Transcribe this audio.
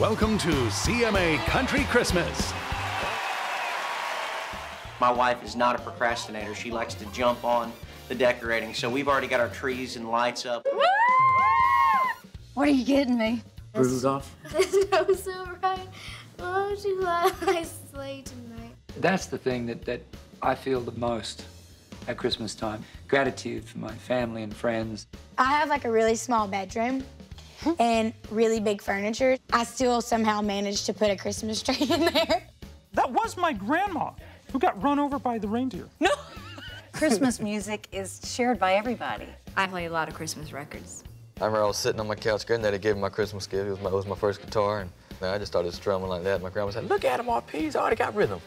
Welcome to CMA Country Christmas. My wife is not a procrastinator. She likes to jump on the decorating. So we've already got our trees and lights up. What are you getting me? Rudolph? snow so bright. Won't oh, you let my sleigh tonight? That's the thing that, that I feel the most at Christmas time. Gratitude for my family and friends. I have like a really small bedroom and really big furniture. I still somehow managed to put a Christmas tree in there. That was my grandma who got run over by the reindeer. No. Christmas music is shared by everybody. I play a lot of Christmas records. I remember I was sitting on my couch, granddaddy gave me my Christmas gift. It was my, it was my first guitar, and I just started strumming like that. My grandma said, look at him, RP, he's already got rhythm.